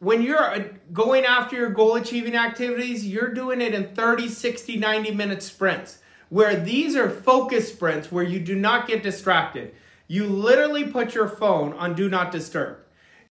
when you're uh, going after your goal achieving activities, you're doing it in 30, 60, 90 minute sprints. Where these are focus sprints where you do not get distracted. You literally put your phone on do not disturb.